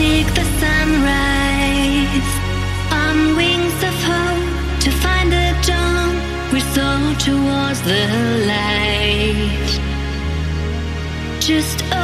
Seek the sunrise on wings of hope to find the dawn. We soar towards the light. Just.